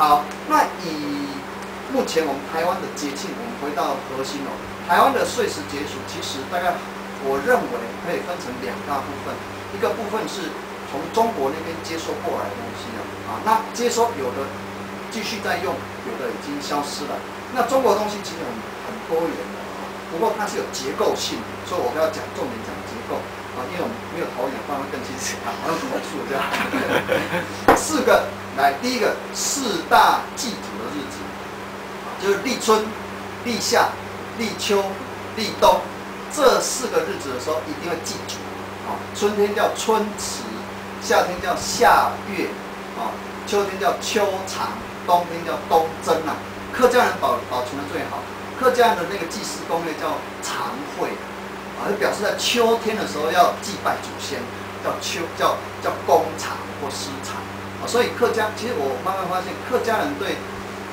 好，那以目前我们台湾的节庆，我们回到核心哦，台湾的岁时节俗，其实大概我认为可以分成两大部分，一个部分是从中国那边接收过来的东西啊，啊，那接收有的继续在用，有的已经消失了。那中国东西其实很很多元的，不过它是有结构性的，所以我不要讲重点讲结构啊，因为我们没有投影，不然会更清楚啊，我用口述这样。四个，来，第一个四大祭祖的日子。就是立春、立夏、立秋、立冬这四个日子的时候，一定会祭祖。啊，春天叫春辞，夏天叫夏月，啊，秋天叫秋长，冬天叫冬真啊。客家人保保存的最好，客家人的那个祭祀公呢叫长会，啊，就表示在秋天的时候要祭拜祖先，叫秋叫叫公长或私长。啊，所以客家其实我慢慢发现，客家人对。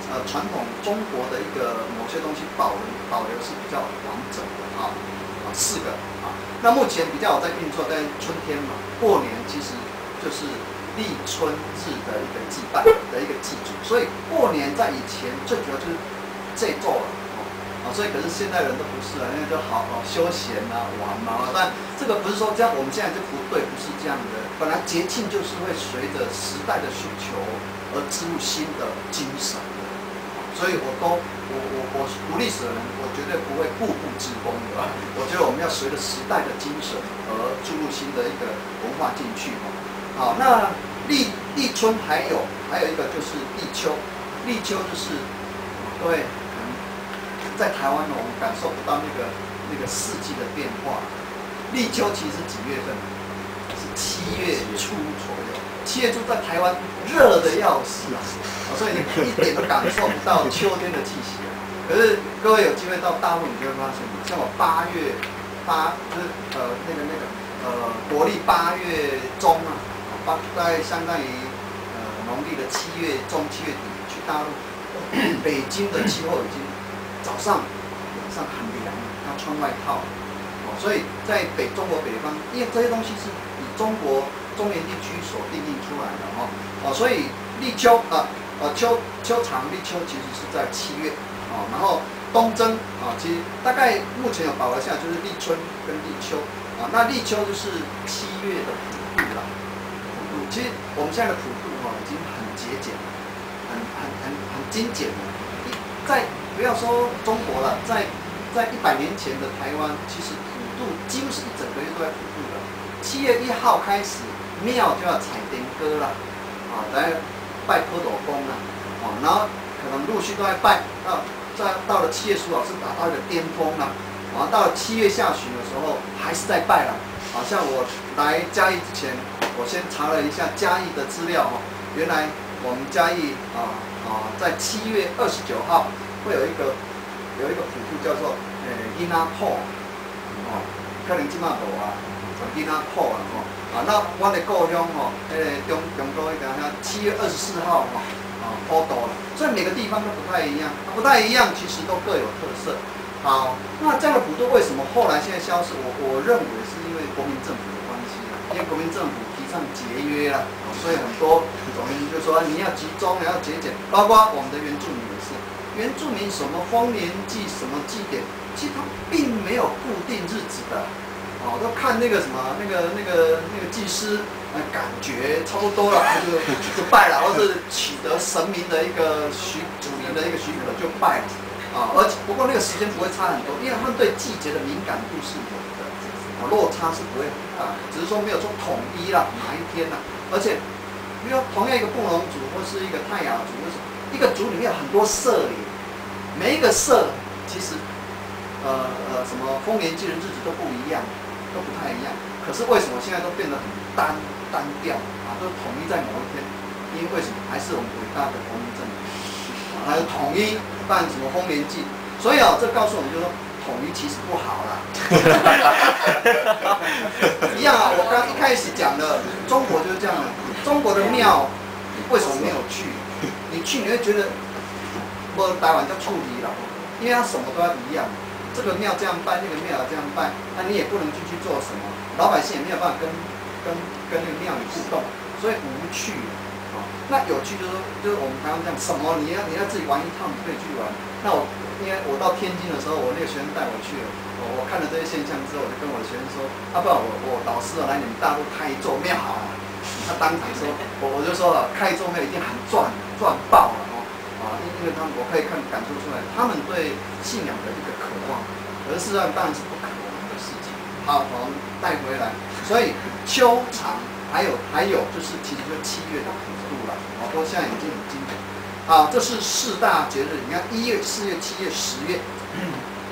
呃，传统中国的一个某些东西保留保留是比较完整的啊啊四个啊，那目前比较好在运作在春天嘛，过年其实就是立春日的一个祭拜的一个祭祖，所以过年在以前最主要就是这做了所以可是现代人都不是了，那就好好休闲啊玩嘛，但这个不是说这样，我们现在就不对，不是这样的，本来节庆就是会随着时代的需求而植入新的精神。所以我都我我我读历史的人，我绝对不会固步自封的。我觉得我们要随着时代的精神而注入新的一个文化进去嘛。好，那立立春还有还有一个就是立秋，立秋就是各位在台湾呢，我们感受不到那个那个四季的变化。立秋其实几月份？是七月初左右。七月初在台湾热的要死啊！所以你一点都感受不到秋天的气息。可是各位有机会到大陆，你就会发现，像我八月八，就是呃那个那个呃国历八月中啊，八大概相当于呃农历的七月中七月底去大陆，北京的气候已经早上晚上很凉，要穿外套。哦，所以在北中国北方，因为这些东西是以中国中原地区所定义出来的哦，哦，所以立秋啊。呃，秋秋长立秋其实是在七月，啊，然后冬征啊，其实大概目前有保留下就是立春跟立秋，啊，那立秋就是七月的普渡了，普渡，其实我们现在的普渡哈已经很节俭，很很很很精简了，在不要说中国了，在在一百年前的台湾，其实普渡几乎是一整个月都在普渡的，七月一号开始庙就要采点歌了，啊，来。拜蝌蚪公了，啊，然后可能陆续都在拜，到在到了七月初老是达到一个巅峰了，然啊，到了七月下旬的时候还是在拜了，好像我来嘉义之前，我先查了一下嘉义的资料哦，原来我们嘉义啊啊在七月二十九号会有一个有一个普渡叫做呃伊那破，哦，可能今嘛无啊，伊那破了哦。啊，那我的故乡吼，迄个中中国迄个啥，七月二十四号吼，啊，普渡了。所以每个地方都不太一样，不太一样，其实都各有特色。好，那这样的普渡为什么后来现在消失？我我认为是因为国民政府的关系因为国民政府提倡节约了，所以很多总民就说你要集中，你要节俭。包括我们的原住民，原住民什么丰年祭、什么祭典，其实他并没有固定日子的。哦，都看那个什么，那个那个那个祭师，呃，感觉差不多了，他就就拜了，或是取得神明的一个许主灵的一个许可就拜了，啊，而且不过那个时间不会差很多，因为他们对季节的敏感度是有的，啊，落差是不会很大，只是说没有说统一了哪一天了，而且，比如同样一个布农族或是一个泰雅族，就是一个族里面有很多社里，每一个社其实，呃呃，什么丰年祭的日子都不一样。都不太一样，可是为什么现在都变得很单单调啊？都统一在某一天，因为为什么？还是我们伟大的国民政府啊，还有统一办什么丰年祭，所以啊，这告诉我们就说统一其实不好啦。一样啊，我刚一开始讲的，中国就是这样的。中国的庙为什么没有去？你去你会觉得我台湾叫处理了，因为它什么都要一样。这个庙这样拜，那个庙这样拜，那你也不能进去做什么，老百姓也没有办法跟跟跟那个庙里互动，所以无趣。那有趣就是说，就是我们台湾这样什么，你要你要自己玩一趟，你可以去玩。那我因为我到天津的时候，我那个学生带我去了，我我看了这些现象之后，我就跟我的学生说，啊，不然我我导师来你们大陆开一座庙好了。他当场说，我我就说了，开一座庙一定很赚，赚爆了，啊，因为他们我可以看感受出来，他们对信仰的一个渴望，而事实上当然是不可能的事情。好，我们带回来，所以秋长。还有还有就是，其实就七月的普度了，好多现在已经很经典。好，这是四大节日，你看一月、四月、七月、十月。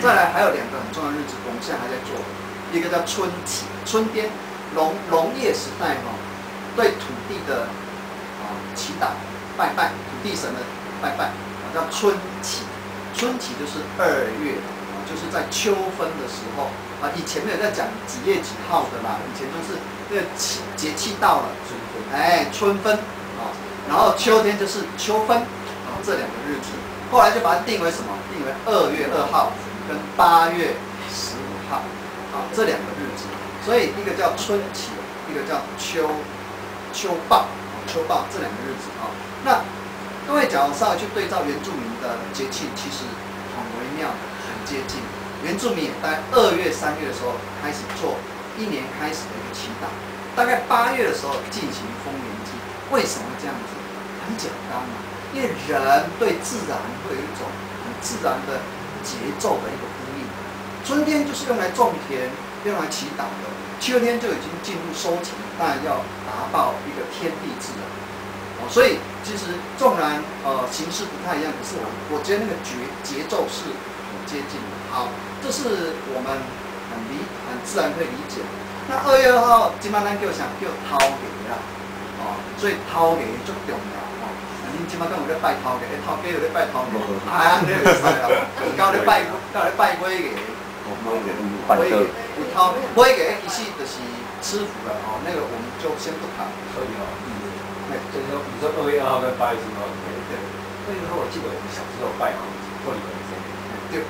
再来还有两个很重要的日子，我们现在还在做，一个叫春起，春天农农业时代哈，对土地的啊祈祷拜拜，土地神的拜拜，叫春起。春起就是二月，啊就是在秋分的时候啊。以前没有在讲几月几号的啦，以前都是。那个气节气到了，哎，春分啊，然后秋天就是秋分啊，这两个日子，后来就把它定为什么？定为二月二号跟八月十五号啊，这两个日子。所以一个叫春起，一个叫秋秋报，秋报这两个日子啊。那各位假如稍微去对照原住民的节气，其实很微妙，很接近。原住民也在二月、三月的时候开始做。一年开始的一个祈祷，大概八月的时候进行丰年祭。为什么这样子？很简单嘛，因为人对自然会有一种很自然的节奏的一个呼应。春天就是用来种田、用来祈祷的，秋天就已经进入收成，当然要达到一个天地自然。哦，所以其实纵然呃形式不太一样，可是我我觉得那个节节奏是很接近的。好，这是我们。很理很自然可以理解。那二月二号，今晚咱叫啥？叫偷鸡啦，哦，所以偷鸡足重要哦。恁今晚敢有咧拜偷鸡？偷鸡有咧拜偷鸡？哎呀，你袂使啊！到咧拜，到咧拜鬼鸡。鬼鸡，鬼鸡，有偷鬼鸡，其实就是吃福了哦。那个我们就先不谈。可以哦，哎，就是说，你说二月二号跟八月十号，对。二月二号我记得我们小时候拜过过年的时候，对。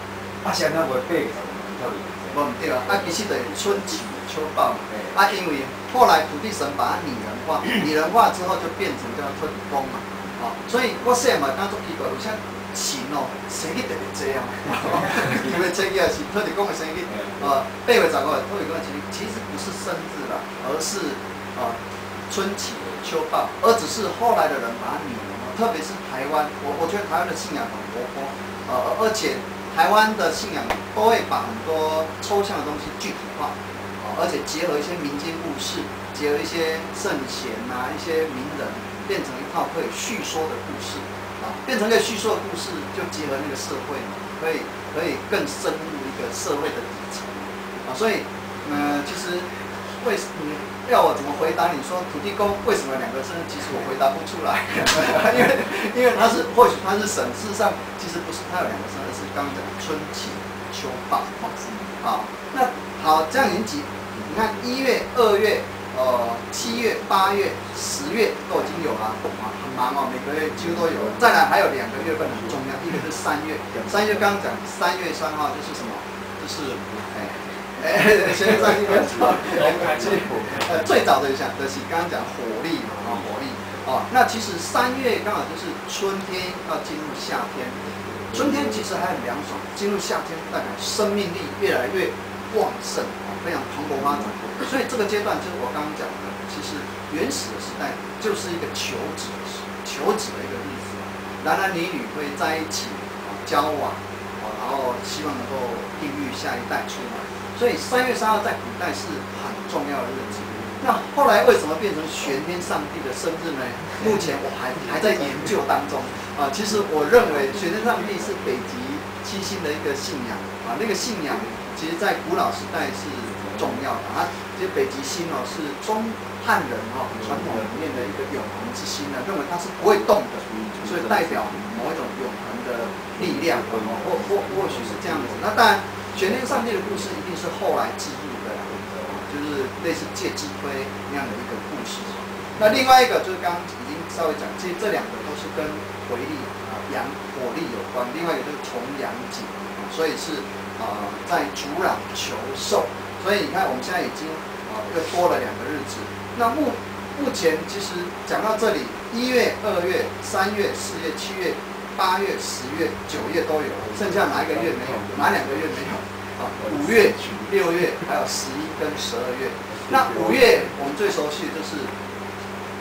啊，现在我拜什么？叫你。无唔对啊，啊其实就是春起秋报嘛。啊，因为后来土地神把它拟人化，拟人化之后就变成叫土地公嘛。哦，所以我现在嘛当做奇怪，有像钱哦，生意特别多啊。因为这个是土地公的生意，呃，八月十五土地公的生意其实不是生日啦，而是啊春起秋报，而只是后来的人把它拟人化，特别是台湾，我我觉得台湾的信仰很活泼，呃，而且。台湾的信仰都会把很多抽象的东西具体化，而且结合一些民间故事，结合一些圣贤啊、一些名人，变成一套可以叙说的故事，啊，变成一个叙说的故事，就结合那个社会嘛，可以可以更深入一个社会的底层，啊，所以，嗯，其实。为你要我怎么回答？你说土地公为什么两个生日？其实我回答不出来，因为因为他是或许他是省事上，其实不是他有两个生日，是刚讲春起秋报。好，那好，这样年级，你看一月、二月、呃七月、八月、十月都已经有了，啊，很忙哦，每个月几乎都有。再来还有两个月份很重要，一个是三月，三月刚刚讲三月三号就是什么？就是哎。现在，呃，最早的讲的是刚刚讲火力嘛，啊，火力，哦，那其实三月刚好就是春天要进入夏天，春天其实还很凉爽，进入夏天代表生命力越来越旺盛，啊，非常蓬勃发展。所以这个阶段就是我刚刚讲的，其实原始的时代就是一个求子的时，求子的一个日子，男男女女会在一起啊交往，啊，然后希望能够孕育下一代出来。所以三月三号在古代是很重要的日子。那后来为什么变成玄天上帝的生日呢？目前我还还在研究当中。啊，其实我认为玄天上帝是北极七星的一个信仰。啊，那个信仰其实在古老时代是重要的。啊，其实北极星哦是中汉人哦传统里面的一个永恒之星呢，认为它是不会动的，所以代表某一种永恒的力量。或或或许是这样子。那当然。玄天上帝的故事一定是后来记录的，就是类似借鸡推那样的一个故事。那另外一个就是刚刚已经稍微讲，其实这两个都是跟回力啊阳火力有关。另外一个就是重阳节，所以是啊在土壤求寿。所以你看我们现在已经啊又多了两个日子。那目目前其实讲到这里，一月、二月、三月、四月、七月、八月、十月、九月都有，剩下哪一个月没有？哪两个月没有？啊，五月、六月，还有十一跟十二月。那五月我们最熟悉的就是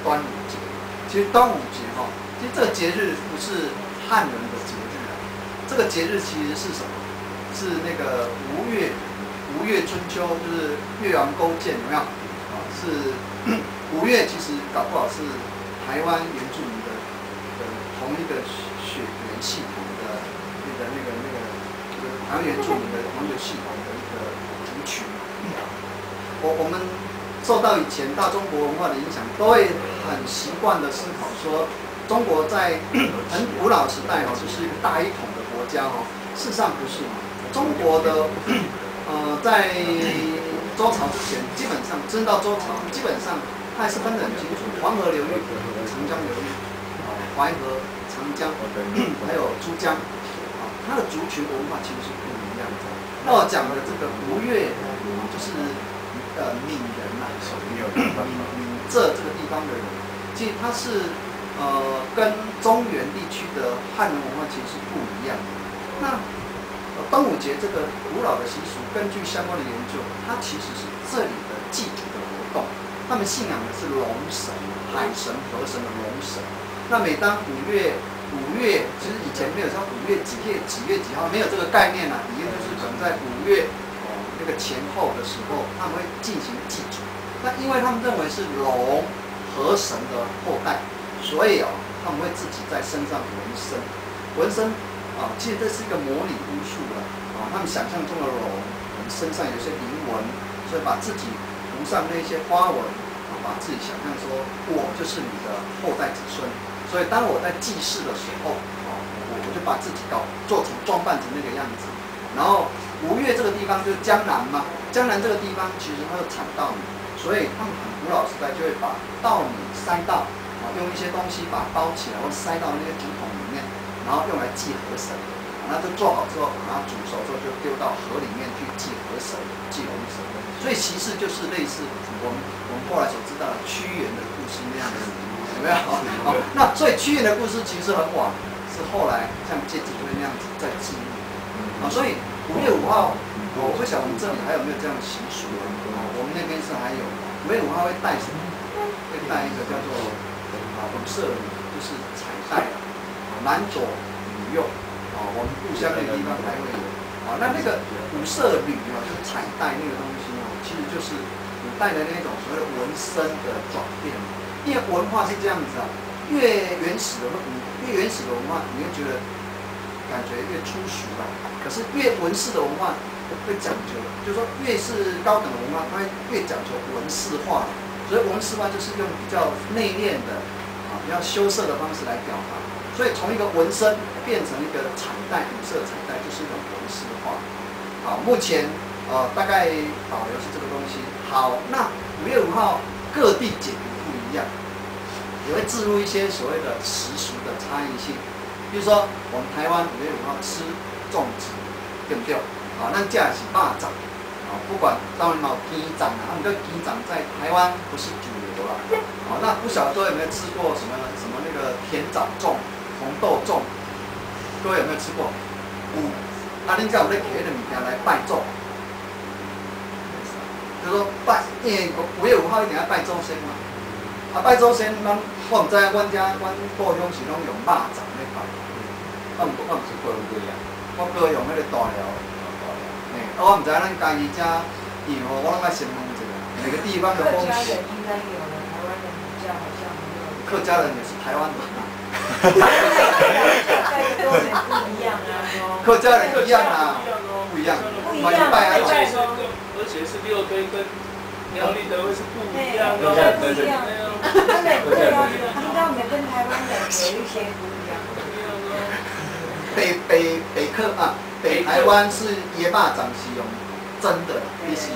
端午节。其实端午节哈，其实这个节日不是汉人的节日啊，这个节日其实是什么？是那个吴越，吴越春秋，就是越王勾践，有没有？啊，是 吴越，其实搞不好是台湾原住民的个血缘系统的那个那个那个台湾原著名的黄酒系统的一个族群。我我们受到以前大中国文化的影响，都会很习惯的思考说，中国在很古老时代哦，就是一个大一统的国家哦。事实上不是。中国的，呃，在周朝之前，基本上真到周朝，基本上它还是分得很清楚，黄河流域、长江流域、淮河、长江，还有珠江，啊，它的族群文化其实是不一样的。那我讲的这个吴越，就是呃闽人呐，闽闽浙这个地方的人，其实他是呃跟中原地区的汉人文化其实是不一样的。那端午节这个古老的习俗，根据相关的研究，它其实是这里的祭祖的活动。他们信仰的是龙神、海神、河神的龙神。那每当五月，五月其实以前没有说五月几月几月几号，没有这个概念啊。理由就是可能在五月哦那个前后的时候，他们会进行祭祖。那因为他们认为是龙和神的后代，所以哦他们会自己在身上纹身，纹身。啊，其实这是一个模拟巫术了啊！他们想象中的龙，身上有些灵纹，所以把自己涂上那些花纹，啊，把自己想象说，我就是你的后代子孙。所以当我在祭祀的时候，我我就把自己搞做成装扮成那个样子。然后吴越这个地方就是江南嘛，江南这个地方其实它有产稻米，所以他们很古老时代就会把稻米塞到啊，用一些东西把它包起来，或塞到那些竹筒里面。然后用来祭河神，那就做好之后，然后煮熟之后就丢到河里面去祭河神、祭龙神。所以其实就是类似我们我们后来所知道的屈原的故事那样的，有没有？好，那所以屈原的故事其实很晚，是后来像介子推那样子在记录。啊，所以五月五号，我不晓得我们这里还有没有这样的习俗啊？我们那边是还有，五月五号会带什么？会带一个叫做啊五色，就是彩带。男左女右，啊，我们故乡那个地方还会有，啊，那那个五色缕啊，就是彩带那个东西哦，其实就是古代的那种所谓纹身的转变。因为文化是这样子啊，越原始的文，越原始的文化，你会觉得感觉越粗俗吧。可是越文饰的文化会讲究，就是说越是高等的文化，它越讲究文饰化。所以文饰化就是用比较内敛的，啊，比较羞涩的方式来表达。所以从一个纹身变成一个彩带，五色彩带就是一种纹饰化。好，目前呃大概保留是这个东西。好，那五月五号各地解读样，也会置入一些所谓的时俗的差异性。比如说我们台湾五月五号吃粽子，对不对？啊，那架起霸涨，啊，不管到底毛鸡掌啊，那个鸡掌在台湾不是主流了。好，那不晓得各位有没有吃过什么什么那个甜枣粽？红豆粽，各位有没有吃过？嗯，啊，恁家有咧摕迄个物件来拜粽，就说拜，因为五月五号一定要拜祖先嘛。啊，拜祖先，咱我毋知影，阮家阮故乡是拢用肉粽咧拜，我毋我毋是过用过呀，我过用迄个大料。嘿，啊，我毋知影咱家己遮有无，我拢爱先问一下，每个地方的风俗。客家人也是台湾人。客家人不一样啊，不一样，不一样，而且是而且是六根跟苗栗的会是不一样的，不一样。他们对啊，听到我们跟台湾的有一些不一样。北北北客啊，北台湾是椰霸掌是用真的，伊是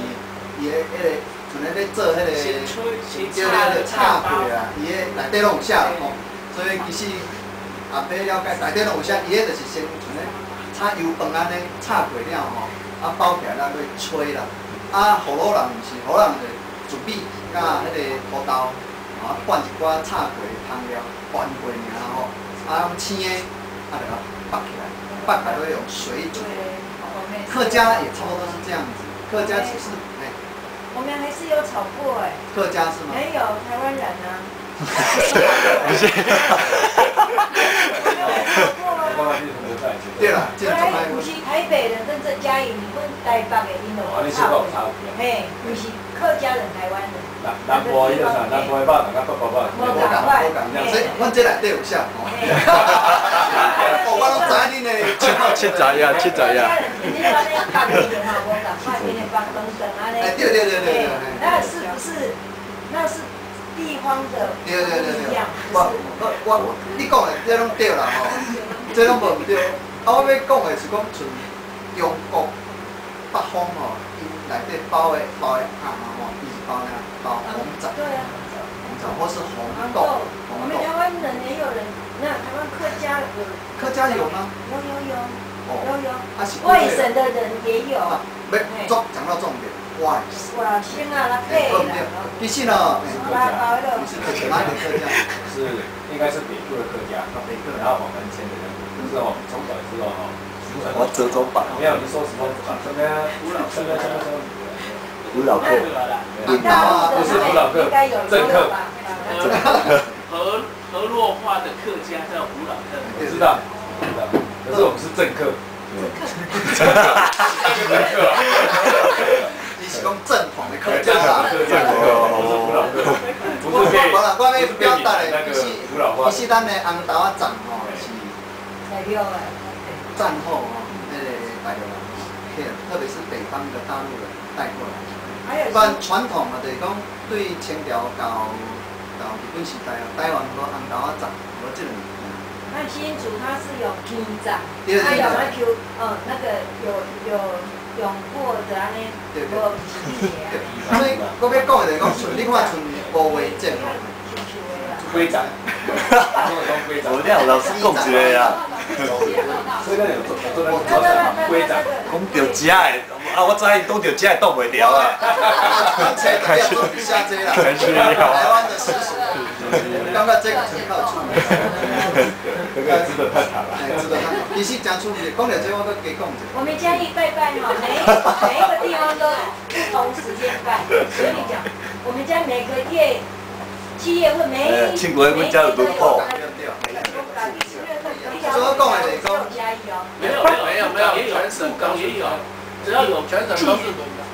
椰迄个可能咧做迄个叫那个插粿啊，伊个内底拢有写吼，所以其实。啊，要了解，内底拢有啥？伊个就是先像咧炒油饭安尼，炒过了吼，啊包起来咱去吹啦。啊，河洛人毋是，河洛人就准备甲迄个土豆，啊，灌一寡炒过汤料，灌过尔吼，啊用青的，啊就拔起来，拔起来会用水煮。客家也差不多是这样子，客家只是哎，我们还是有炒过哎。客家是吗？没有，台湾人啊？不是。对啦，这种哎，不是台北人跟郑嘉颖，你问台北的因为差不多。嘿，不是客家人，台湾人。南南部伊就啥，南部的肉同甲北部肉。无共无共，所以阮这内底有啥？哦，我拢知恁的七仔呀，七仔呀。哎，对对对对对。那是不是？那是地方的对对对对。我我我，你讲的这拢对啦吼，这拢无毋对。啊，我要讲的是讲从中国北方吼，伊内底包的包的啊吼，伊是包哪？包红枣。对啊。红枣或是红豆。我们台湾人也有人，那台湾客家有。客家有吗？有有有。有有。是外省的人也有。没，重讲到重点，外省。哇，天啊，那配了。必须呢。是客家。是客家，哪里客家？是应该是北部的客家，北部，然后我们迁的，就是我们从小知道哈。我浙州版。没有，你说什么？什么？古老什么什么什么？古老客。不是古老客，政客。河河洛话的客家叫古老客。我知道，知道。可是我们是政客。政客。你是讲正统的客家啦。正统不是古老客。不是我啦，我要表达的，其实其实咱的红豆仔站吼是。材料诶。战后哦，那个大陆人，特别是北方的大陆人带过来。一般传统啊，就是讲对清朝到到日本时代啊，台湾个红豆仔站，无这种。那新竹它是有鸡站，它有那 Q，嗯，那个有有用过的安尼，无所以我要讲的就是讲，你看像无为证哦。规章。我听有老师讲一个啊。所以咱有做做那个做啥规章？讲着食的，啊，我知讲着食的挡袂牢啊。开始下这啦，台湾的事实，刚刚这个很靠出。这个值得探讨啦。值得探讨。其实讲出去，讲了这我都给讲者。我们嘉义拜拜哈，每每一个地方都不同时间拜，所以讲，我们家每个月。七月份没，庆国会加有多厚？怎么讲的？没有没有没有，全省都也有，只要有全省都是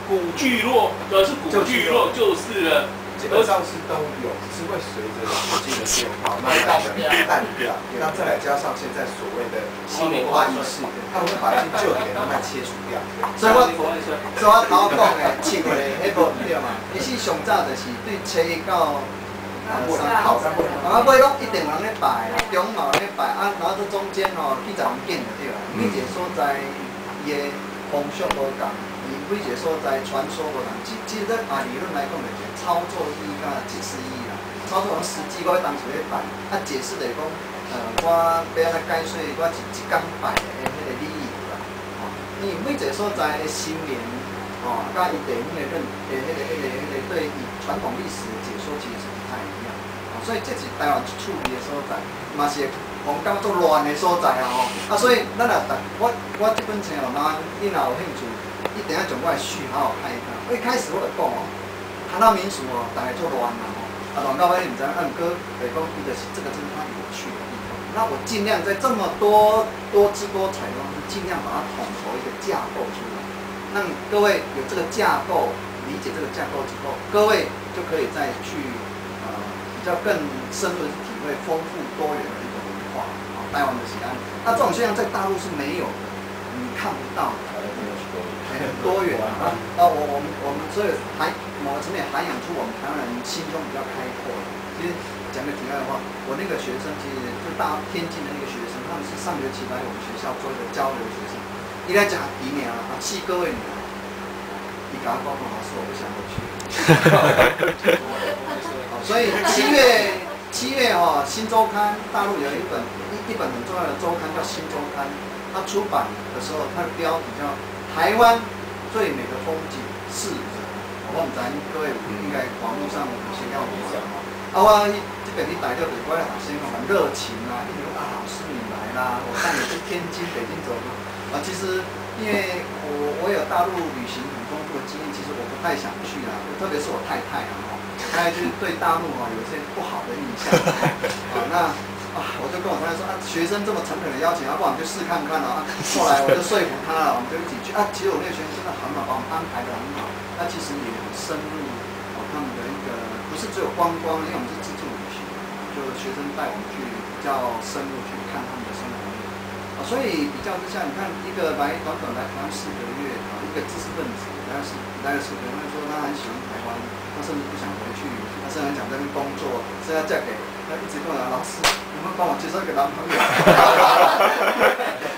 古聚落，主要是古聚落就是了。基本上是都有，只是会随着时间的变化，慢慢的淡掉。那再来加上现在所谓的新文化意识，他们会把一些旧点慢慢切除掉。所以我，所以我头讲的七月迄个对嘛，其实上早就是对七到。啊，不能考，啊，不会讲一定人咧拜啦，中嘛咧拜，啊，然后这中间吼几十年见就对啦。每一个所在伊的风俗无同，伊每一个所在传说无同。即即在按理论来讲，就是操作意义甲解释意义啦。操作用实际我当时咧拜，啊，解释就是讲，呃，我要安尼解释，我是一工拜的迄个理由啦。哦，因为每一个所在的新年，哦，甲伊地方的认，诶，迄个迄个迄个对传统历史的解说，其实。所以这是台湾处理的所在，嘛是讲讲做乱的所在啊吼。啊，所以咱啊，我我这本册哦，那你若有兴趣，一定要从我的序好好看一看。一开始我就讲哦，谈到民俗哦，大概做乱嘛吼。啊，乱到尾，你知影，按哥来讲，伊就是这个就是有趣的地方。那我尽量在这么多多姿多彩中，尽量把它统筹一个架构出来，让各位有这个架构，理解这个架构之后，各位就可以再去。要更深入体会丰富多元的一个文化，啊，台湾的西安，那这种现象在大陆是没有的，你看不到的，很多元啊，啊，我我们我们所以涵某个层面涵养出我们台湾人心中比较开阔。其实讲个题外话，我那个学生其实就大天津的那个学生，他们是上学期来我们学校做一个交流学生，应该讲几年啊，七各位女儿，你刚刚好是我不想回去。所以七月七月哦，《新周刊》大陆有一本一一本很重要的周刊叫《新周刊》，它出版的时候，它的标题叫《台湾最美的风景是》。我们咱各位应该网络上有些要读的哦。啊，我这边你来到就是我的学生很热情啊，一直啊老师你来啦，我带你去天津、北京走啊。其实因为我我有大陆旅行很丰富的经验，其实我不太想去啦，特别是我太太啊，她就是对大陆啊有些不好的印象 啊。那啊，我就跟我太太说啊，学生这么诚恳的邀请，要不我们就试看看啊。后来我就说服他了，我们就一起去啊。其实我那个学生真的很好，把我们安排的很好，那其实也很深入啊，他们的一个不是只有观光，因为我们是自助旅行，就学生带我们去比较深入去看他们的生活啊。所以比较之下，你看一个来短短来台湾四个月啊，一个知识分子但是来了四个月，他说他很喜欢台湾，他甚至不想回去，他甚至想在那边工作，是要嫁给他一直跟我讲老师。能不能帮我介绍一个男朋友，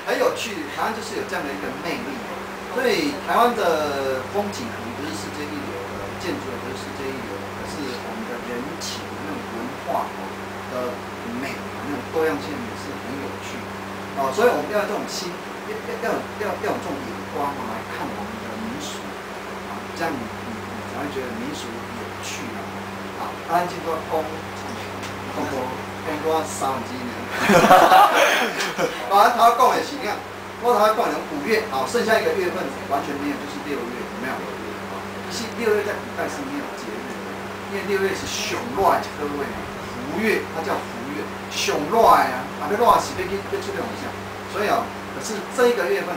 很有趣。台湾就是有这样的一个魅力，所以台湾的风景可能不是世界一流的，建筑也不是世界一流的，可是我们的人情、那种文化的美、那种多样性也是很有趣。哦，所以我们要这种心，要要要要有这种眼光来看我们，这样你你你才会觉得民俗有趣啊。啊，安静多风，风波。跟我三分之年，我台湾讲的是这样，我台湾讲的五月，好，剩下一个月份完全没有，就是六月，没有。其实六月在古代是没有节日的，因为六月是熊乱各位，福月，它叫福月，熊乱啊，啊，这乱是要去要出两下，所以哦，可是这一个月份，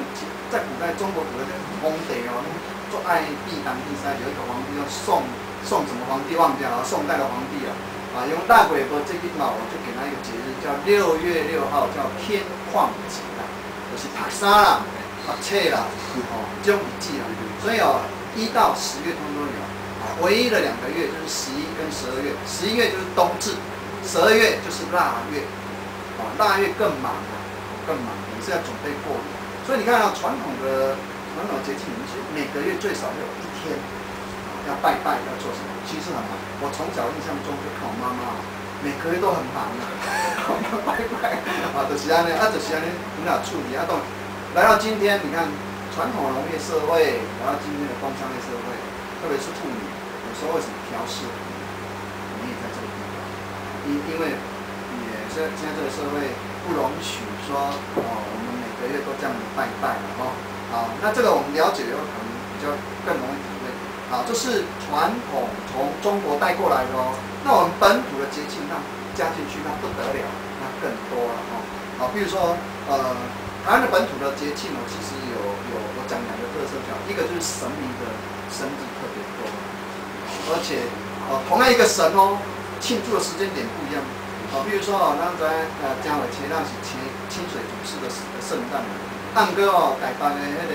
在古代中国古代皇帝哦，做爱帝当第三，有一个皇帝叫宋宋什么皇帝忘掉了，宋代的皇帝啊。啊，用大鬼和这地方，我就给他一个节日，叫六月六号，叫天旷节啊，就是拍沙啦、拍册啦，哦，这种季啦。所以哦，一到十月通通有，啊，唯一的两个月就是十一跟十二月，十一月就是冬至，十二月就是腊月，啊，腊月更忙啊，更忙，是要准备过年。所以你看啊，传统的传统节气，其实每个月最少有一天。要拜拜要做什么？其实很忙。我从小印象中就看我妈妈，每个月都很忙啊，拜拜啊，就是安尼，啊，就是安尼，很好处理啊。都来到今天，你看传统农业社会，来到今天的工商业社会，特别是妇女，有时候为什么挑事？你也在这个地方，因因为现在这个社会不容许说哦，我们每个月都这样拜拜了哦。好，那这个我们了解以后，可能比较更容易。好，这是传统从中国带过来的哦。那我们本土的节庆，那加进去那不得了，那更多了哦。好，比如说，呃，台湾的本土的节庆哦，其实有有我讲两个特色，叫一个就是神明的生日特别多，而且哦，同样一个神哦，庆祝的时间点不一样。好，比如说哦，咱在呃江尾前那是清清水祖师的圣诞，汉哥哦，台湾的那个。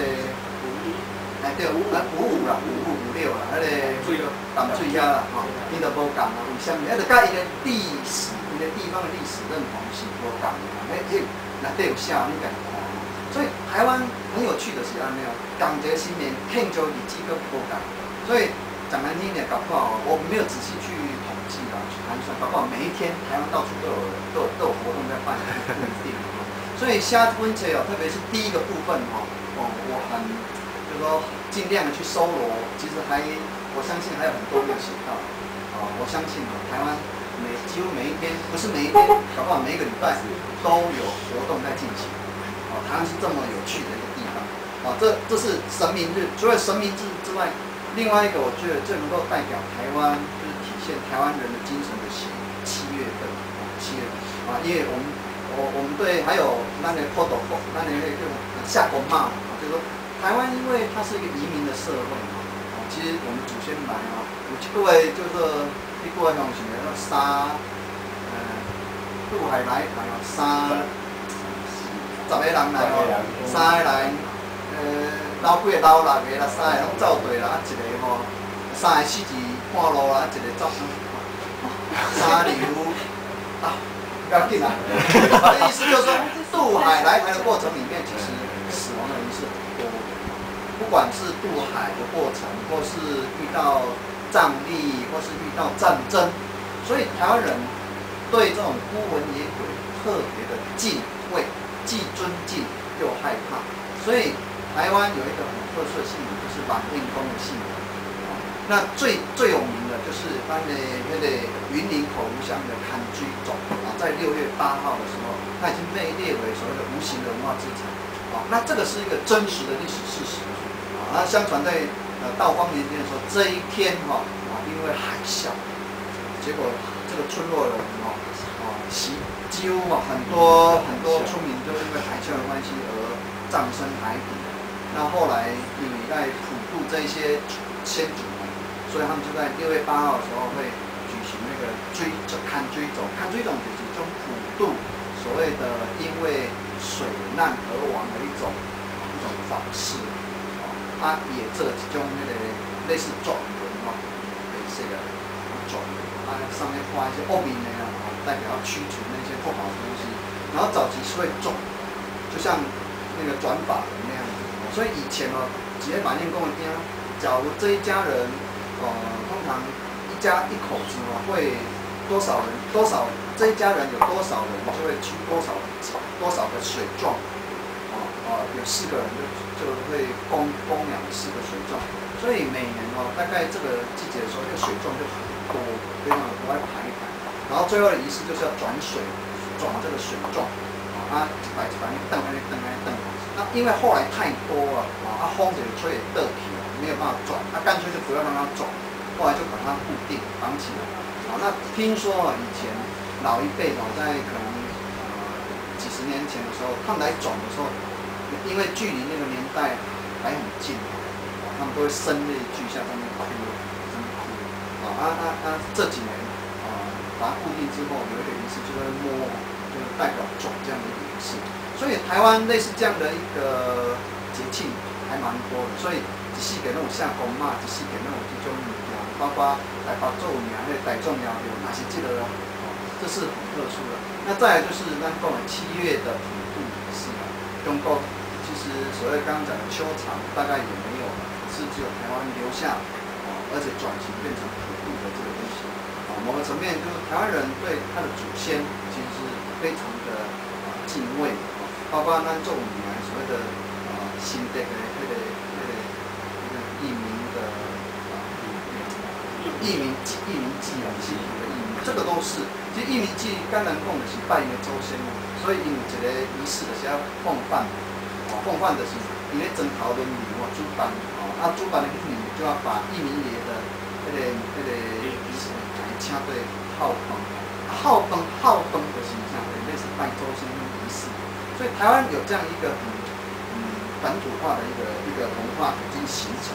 哎对，五五五啦，五五五六啦，迄个淡水遐啦，吼，伊都无共啦。为虾米？迄个甲伊个历史，伊个地方的历史认同是无共的。哎，迄内底有写，你家己看。所以台湾很有趣的是安尼哦，感觉新年庆祝日子都无共。所以讲难听点，搞不好我没有仔细去啦，去盘算，搞不好每一天台湾到处都有都有都有活动在办，所以虾温节哦，特别是第一个部分哦，哦，我很。就说尽量的去搜罗，其实还我相信还有很多没有写到，啊，我相信啊，台湾每几乎每一天，不是每一天，搞不好每一个礼拜都有活动在进行，啊，台湾是这么有趣的一个地方，啊，这这是神明日，除了神明日之外，另外一个我觉得最能够代表台湾，现台湾人的精神的是七月份，七月份，啊，因为我们我我们对还有那年破斗破，那年那个下国骂，啊，就是说。台湾因为它是一个移民的社会嘛，哦，其实我们祖先来啊，有各位就是一过来讲是那个沙，呃，渡海来台哦，三十个人来哦，三个人，呃，老几个老六个啦，三个拢走对啦，啊一个吼，三个四字半路啦，一个走，三流啊，要紧啊，他的意思就是说渡海来台的过程里面，其实死亡的人是很多。不管是渡海的过程，或是遇到战役，或是遇到战争，所以台湾人对这种孤魂野鬼特别的敬畏，既尊敬又害怕。所以台湾有一个很特殊的信仰，就是板定宫的信仰。那最最有名的就是咱的那个云林口湖乡的坎居种啊，在六月八号的时候，它已经被列为所谓的无形的文化资产啊。那这个是一个真实的历史事实啊。那相传在呃道光年间的时候，这一天哈啊，因为海啸，结果这个村落的人哦啊，几几乎啊很多很多村民都因为海啸的关系而葬身海底。那后来你在普渡这些先祖们。所以他们就在六月八号的时候会举行那个追就看追走，看追走就是一种普渡所谓的因为水难而亡的一种一种方式，哦，它也这其中那个类似状文哦，类似个状文，它上面画一些欧米那样啊，代表驱除那些不好的东西，然后早期是会种，就像那个转法，所以以前哦，几位法念跟我听，假如这一家人。呃，通常一家一口子哦，会多少人？多少这一家人有多少人就会出多少多少个水状，哦哦，有四个人就就会供供养四个水状，所以每年哦，大概这个季节的时候，这个水状就很多，非常的多来排一排。然后最后的仪式就是要转水，转这个水状，啊，一摆一摆，等来等来等。那因为后来太多了，啊，风就吹得起。没有办法转，那干脆就不要让它转，后来就把它固定绑起来。好，那听说啊，以前老一辈哦，在可能呃几十年前的时候，他们来转的时候，因为距离那个年代还很近，他们都会声泪俱下，在那哭，真哭。啊，那那那这几年啊，把它固定之后，有一个仪式就会摸，就代表转这样的是。所以台湾类似这样的一个节庆还蛮多的，所以。只是给那种相公嘛，只是给那种这种物件，包括来把做名那大众娘有哪些记得哦，这是很特殊的。那再来就是那讲的七月的普渡仪式啊，中国其实所谓刚刚讲的秋长大概也没有了，是只有台湾留下啊，而且转型变成普渡的这个东西啊。某个层面就是台湾人对他的祖先其实是非常的敬畏啊，包括咱做名所谓的啊新的的那个。艺名的啊，艺名祭，艺名记啊，幸福的艺名，这个都是。其实艺名记刚然供的是拜一个祖先嘛，所以因为一个仪式的是要奉饭，哦，奉饭的是因为征讨的礼哦，主办哦，啊，主办的礼就要把艺名爷的那个那个仪式来请对号灯，号灯号灯的形象，类似拜祖先的仪式。所以台湾有这样一个很嗯本土化的一个一个文化已经形成。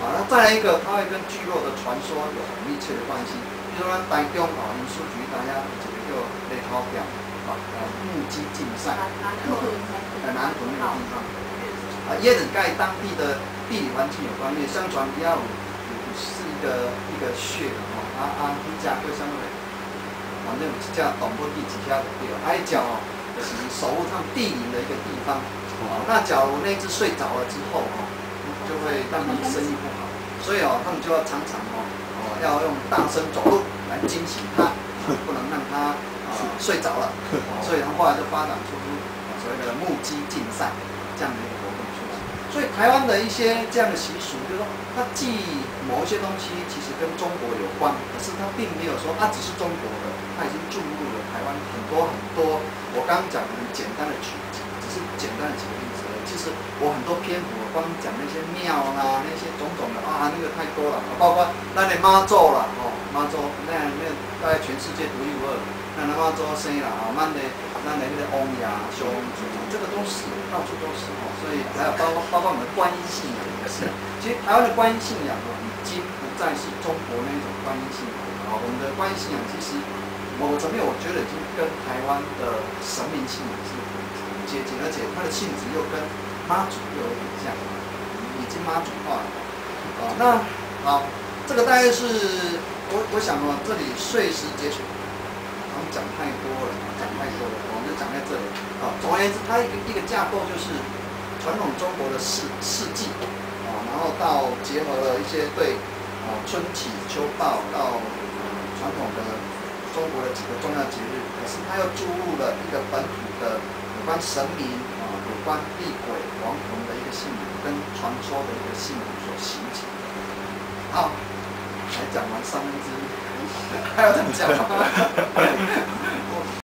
啊，那再来一个，它会跟聚落的传说有很密切的关系。比如说，台中啊，林书局大家这个叫雷头表啊，呃，木屐竞赛，在南屯那个地方，啊，也是跟当地的地理环境有关系。相传比较是一个一个穴哦，啊啊，一家会相对，反正这样懂不第几家的地方，还讲哦，是守护他们地灵的一个地方。哦，那假如那只睡着了之后哦。就会让你生意不好，所以哦，他们就要常常哦哦，要用大声走路来惊醒他，不能让他啊睡着了。所以他后来就发展出所谓的目击竞赛这样的一个活动出来。所以台湾的一些这样的习俗，就是说它记某一些东西其实跟中国有关，可是它并没有说它只是中国的，它已经注入了台湾很多很多。我刚刚讲的很简单的举，只是简单的几个例子。其实我很多篇幅，光讲那些庙啦，那些种种的啊，那个太多了。包括那的妈祖啦，哦，妈祖那那大概全世界独一无二。那那妈祖生啦，啊，慢的那那个翁呀、修祖，这个都是到处都是哦。所以还有包括包括我们的观音信仰也是。其实台湾的观音信仰哦，已经不再是中国那种观音信仰啊。我们的观音信仰其实某个层面，我觉得已经跟台湾的神明信仰是。接近，而且它的性质又跟妈祖又有点像，已经妈祖化了。啊，那好，这个大概是我我想哦，这里碎石节水，我们讲太多了，讲太多了，我们就讲在这里。啊，总而言之，它一个一个架构就是传统中国的四四季，啊，然后到结合了一些对啊春起秋报到传统的中国的几个重要节日，可是他又注入了一个本土的。有关神明啊，有关厉鬼、亡魂的一个信仰，跟传说的一个信仰所形成的。好，才讲完三分之一，还要这么讲？